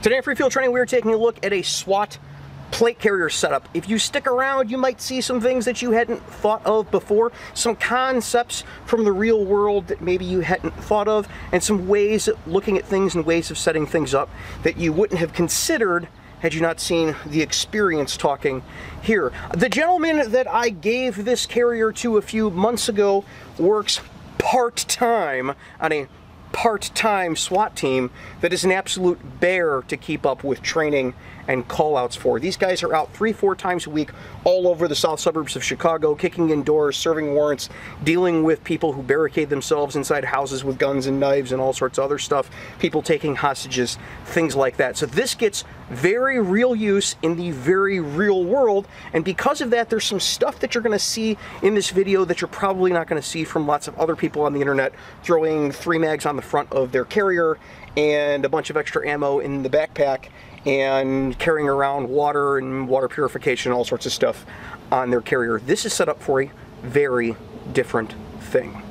Today at Free Field Training, we are taking a look at a SWAT plate carrier setup. If you stick around, you might see some things that you hadn't thought of before, some concepts from the real world that maybe you hadn't thought of, and some ways of looking at things and ways of setting things up that you wouldn't have considered had you not seen the experience talking here. The gentleman that I gave this carrier to a few months ago works part-time on a part-time SWAT team that is an absolute bear to keep up with training and call-outs for. These guys are out three, four times a week all over the south suburbs of Chicago, kicking in doors, serving warrants, dealing with people who barricade themselves inside houses with guns and knives and all sorts of other stuff, people taking hostages, things like that. So this gets very real use in the very real world, and because of that, there's some stuff that you're gonna see in this video that you're probably not gonna see from lots of other people on the internet throwing three mags on the front of their carrier and a bunch of extra ammo in the backpack and carrying around water and water purification, all sorts of stuff on their carrier. This is set up for a very different thing.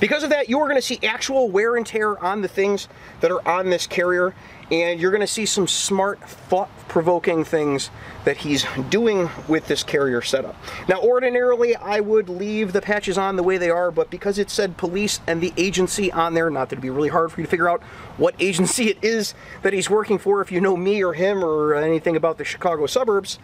Because of that, you are going to see actual wear and tear on the things that are on this carrier, and you're going to see some smart, thought-provoking things that he's doing with this carrier setup. Now, ordinarily, I would leave the patches on the way they are, but because it said police and the agency on there, not that it'd be really hard for you to figure out what agency it is that he's working for if you know me or him or anything about the Chicago suburbs,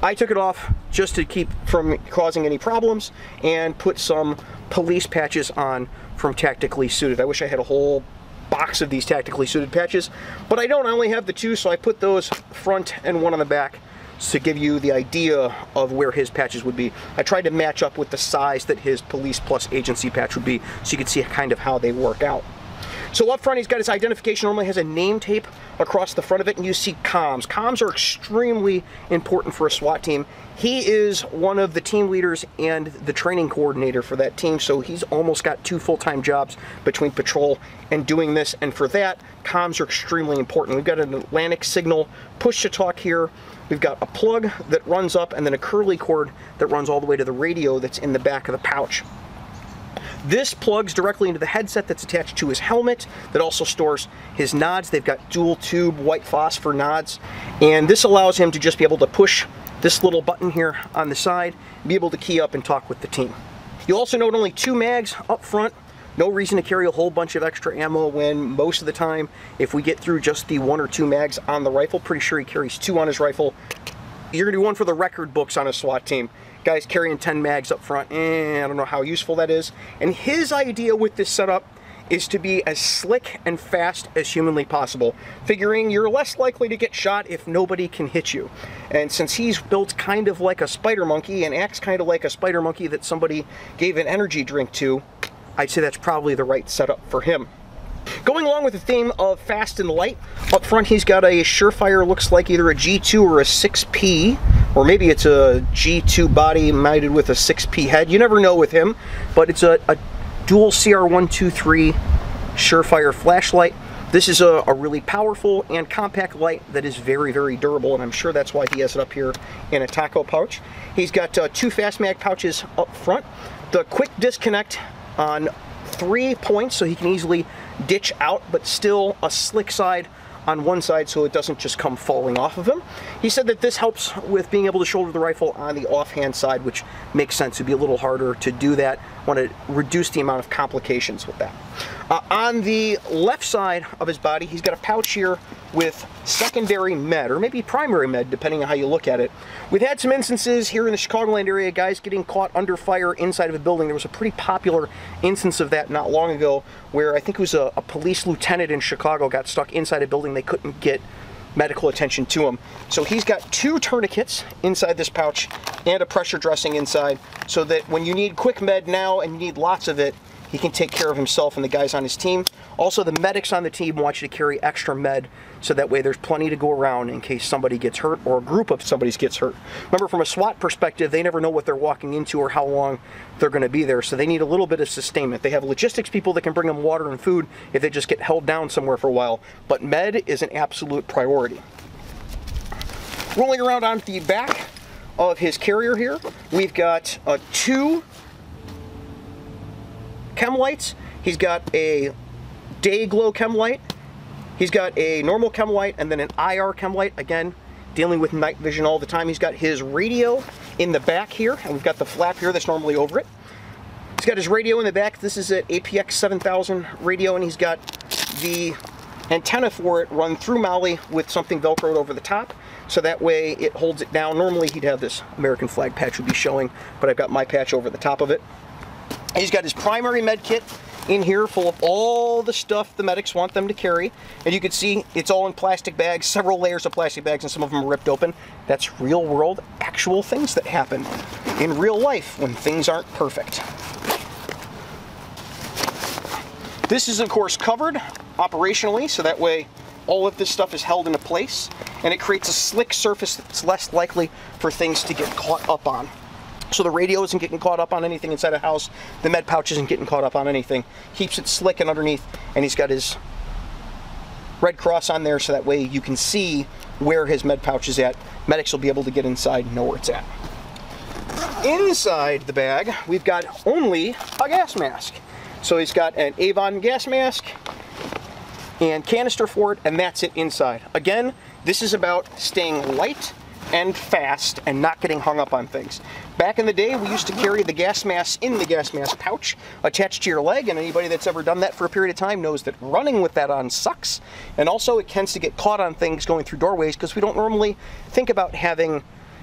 I took it off just to keep from causing any problems and put some police patches on from Tactically Suited. I wish I had a whole box of these Tactically Suited patches, but I don't. I only have the two, so I put those front and one on the back to give you the idea of where his patches would be. I tried to match up with the size that his police plus agency patch would be so you could see kind of how they work out. So up front, he's got his identification, normally has a name tape across the front of it, and you see comms. Comms are extremely important for a SWAT team. He is one of the team leaders and the training coordinator for that team, so he's almost got two full-time jobs between patrol and doing this, and for that, comms are extremely important. We've got an Atlantic signal push-to-talk here. We've got a plug that runs up and then a curly cord that runs all the way to the radio that's in the back of the pouch. This plugs directly into the headset that's attached to his helmet that also stores his nods. They've got dual tube white phosphor nods and this allows him to just be able to push this little button here on the side, be able to key up and talk with the team. You'll also note only two mags up front. No reason to carry a whole bunch of extra ammo when most of the time, if we get through just the one or two mags on the rifle, pretty sure he carries two on his rifle. You're gonna do one for the record books on a SWAT team guys carrying 10 mags up front, eh, I don't know how useful that is. And his idea with this setup is to be as slick and fast as humanly possible, figuring you're less likely to get shot if nobody can hit you. And since he's built kind of like a spider monkey and acts kind of like a spider monkey that somebody gave an energy drink to, I'd say that's probably the right setup for him. Going along with the theme of fast and light, up front he's got a Surefire, looks like either a G2 or a 6P, or maybe it's a G2 body mounted with a 6P head. You never know with him, but it's a, a dual CR123 Surefire flashlight. This is a, a, really powerful and compact light that is very, very durable, and I'm sure that's why he has it up here in a taco pouch. He's got uh, two fast mag pouches up front. The quick disconnect on three points, so he can easily ditch out, but still a slick side on one side so it doesn't just come falling off of him. He said that this helps with being able to shoulder the rifle on the offhand side, which makes sense. It'd be a little harder to do that. Want to reduce the amount of complications with that. Uh, on the left side of his body, he's got a pouch here with secondary med, or maybe primary med, depending on how you look at it. We've had some instances here in the Chicagoland area, guys getting caught under fire inside of a building. There was a pretty popular instance of that not long ago, where I think it was a, a police lieutenant in Chicago got stuck inside a building. They couldn't get medical attention to him. So he's got two tourniquets inside this pouch and a pressure dressing inside so that when you need quick med now and you need lots of it, he can take care of himself and the guys on his team. Also, the medics on the team want you to carry extra med so that way there's plenty to go around in case somebody gets hurt or a group of somebody gets hurt. Remember, from a SWAT perspective, they never know what they're walking into or how long they're going to be there, so they need a little bit of sustainment. They have logistics people that can bring them water and food if they just get held down somewhere for a while, but med is an absolute priority. Rolling around on the back of his carrier here, we've got uh, two chem lights. He's got a day glow chem light He's got a normal chem light and then an IR chem light. Again, dealing with night vision all the time. He's got his radio in the back here, and we've got the flap here that's normally over it. He's got his radio in the back. This is an APX 7000 radio, and he's got the antenna for it run through MOLLE with something velcroed over the top so that way it holds it down. Normally he'd have this American flag patch would be showing, but I've got my patch over the top of it. He's got his primary med kit in here full of all the stuff the medics want them to carry. And you can see it's all in plastic bags, several layers of plastic bags, and some of them are ripped open. That's real world, actual things that happen in real life when things aren't perfect. This is of course covered operationally, so that way all of this stuff is held into place and it creates a slick surface that's less likely for things to get caught up on. So the radio isn't getting caught up on anything inside the house. The med pouch isn't getting caught up on anything. Keeps it slick and underneath. And he's got his red cross on there so that way you can see where his med pouch is at. Medics will be able to get inside and know where it's at. Inside the bag, we've got only a gas mask. So he's got an Avon gas mask and canister for it, and that's it inside. Again, this is about staying light and fast and not getting hung up on things. Back in the day, we used to carry the gas mask in the gas mask pouch attached to your leg, and anybody that's ever done that for a period of time knows that running with that on sucks. And also, it tends to get caught on things going through doorways because we don't normally think about having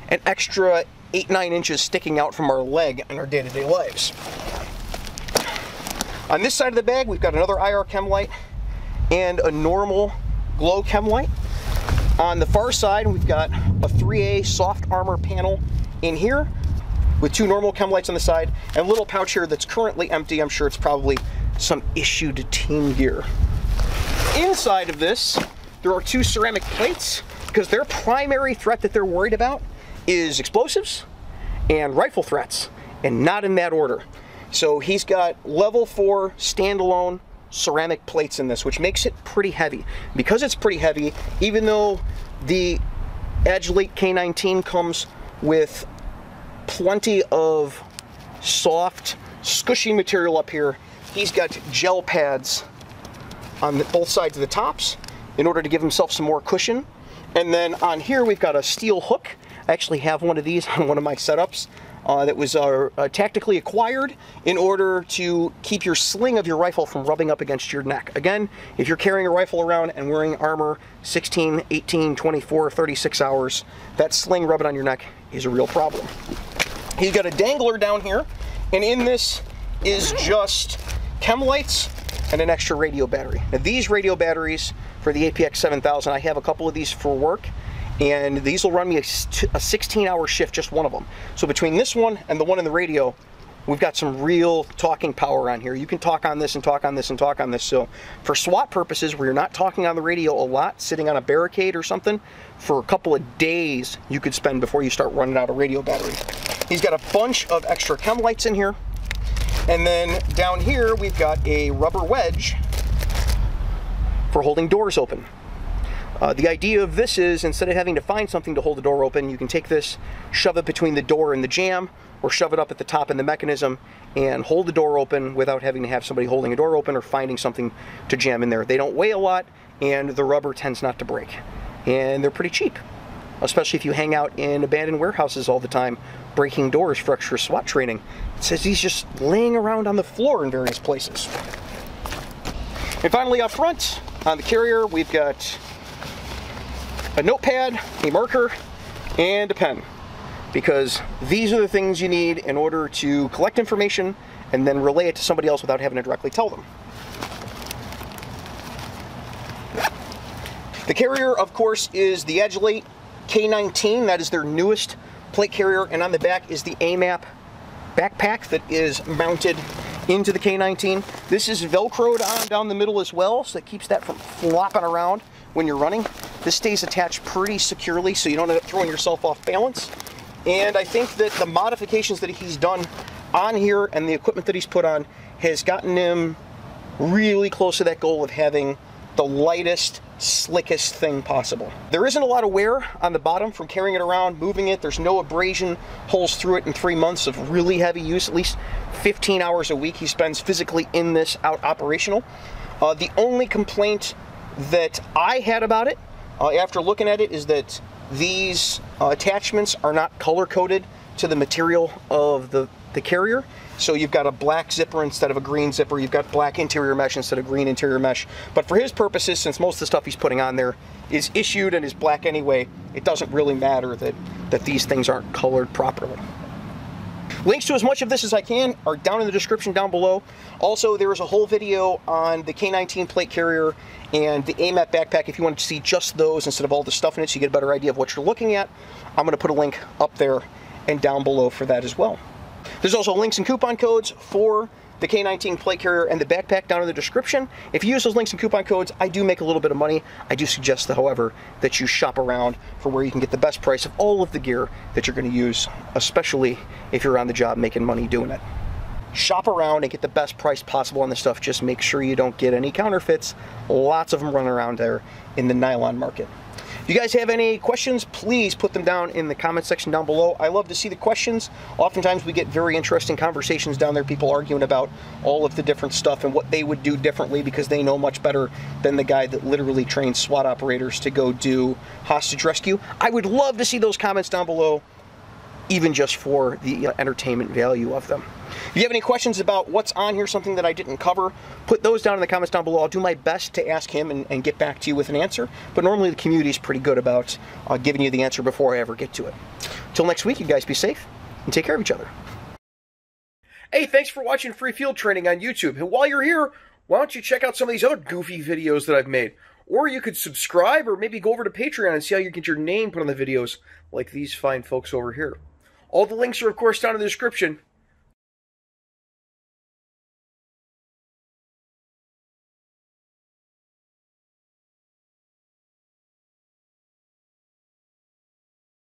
an extra 8 9 inches sticking out from our leg in our day to day lives. On this side of the bag, we've got another IR chem light and a normal glow chem light. On the far side, we've got a 3A soft armor panel in here with two normal chem lights on the side and a little pouch here that's currently empty. I'm sure it's probably some issued team gear. Inside of this, there are two ceramic plates because their primary threat that they're worried about is explosives and rifle threats, and not in that order. So he's got level four standalone ceramic plates in this, which makes it pretty heavy. Because it's pretty heavy, even though the Agilite K19 comes with plenty of soft, squishy material up here, he's got gel pads on the, both sides of the tops in order to give himself some more cushion. And then on here we've got a steel hook. I actually have one of these on one of my setups uh, that was uh, uh, tactically acquired in order to keep your sling of your rifle from rubbing up against your neck. Again, if you're carrying a rifle around and wearing armor 16, 18, 24, 36 hours, that sling rubbing on your neck is a real problem. He's got a dangler down here, and in this is just chem lights and an extra radio battery. Now these radio batteries for the APX 7000, I have a couple of these for work, and these will run me a, 16 hour shift, just one of them. So between this one and the one in the radio, we've got some real talking power on here. You can talk on this and talk on this and talk on this. So for SWAT purposes, where you're not talking on the radio a lot, sitting on a barricade or something, for a couple of days you could spend before you start running out of radio battery. He's got a bunch of extra chem lights in here. And then down here, we've got a rubber wedge for holding doors open. Uh, the idea of this is instead of having to find something to hold the door open, you can take this, shove it between the door and the jamb, or shove it up at the top in the mechanism and hold the door open without having to have somebody holding a door open or finding something to jam in there. They don't weigh a lot and the rubber tends not to break. And they're pretty cheap, especially if you hang out in abandoned warehouses all the time breaking doors for extra SWAT training. It says he's just laying around on the floor in various places. And finally up front on the carrier, we've got a notepad, a marker, and a pen. Because these are the things you need in order to collect information and then relay it to somebody else without having to directly tell them. The carrier, of course, is the Agilite K19. That is their newest plate carrier. And on the back is the AMAP backpack that is mounted into the K19. This is Velcroed on down the middle as well, so it keeps that from flopping around when you're running. This stays attached pretty securely so you don't end up throwing yourself off balance. And I think that the modifications that he's done on here and the equipment that he's put on has gotten him really close to that goal of having the lightest, slickest thing possible. There isn't a lot of wear on the bottom from carrying it around, moving it. There's no abrasion holes through it in three months of really heavy use, at least 15 hours a week he spends physically in this out operational. Uh, the only complaint that I had about it uh, after looking at it is that these uh, attachments are not color coded to the material of the, the carrier. So you've got a black zipper instead of a green zipper. You've got black interior mesh instead of green interior mesh. But for his purposes, since most of the stuff he's putting on there is issued and is black anyway, it doesn't really matter that, that these things aren't colored properly. Links to as much of this as I can are down in the description down below. Also, there is a whole video on the K19 plate carrier and the AMAP backpack if you want to see just those instead of all the stuff in it so you get a better idea of what you're looking at. I'm going to put a link up there and down below for that as well. There's also links and coupon codes for the K19 plate carrier and the backpack down in the description. If you use those links and coupon codes, I do make a little bit of money. I do suggest, however, that you shop around for where you can get the best price of all of the gear that you're going to use, especially if you're on the job making money doing it. Shop around and get the best price possible on the stuff. Just make sure you don't get any counterfeits. Lots of them running around there in the nylon market. If you guys have any questions, please put them down in the comment section down below. I love to see the questions. Oftentimes we get very interesting conversations down there, people arguing about all of the different stuff and what they would do differently because they know much better than the guy that literally trains SWAT operators to go do hostage rescue. I would love to see those comments down below even just for the entertainment value of them. If you have any questions about what's on here, something that I didn't cover, put those down in the comments down below. I'll do my best to ask him and, and get back to you with an answer, but normally the community is pretty good about uh, giving you the answer before I ever get to it. Until next week, you guys be safe and take care of each other. Hey, thanks for watching Free Field Training on YouTube. And while you're here, why don't you check out some of these other goofy videos that I've made? Or you could subscribe or maybe go over to Patreon and see how you get your name put on the videos like these fine folks over here. All the links are, of course, down in the description.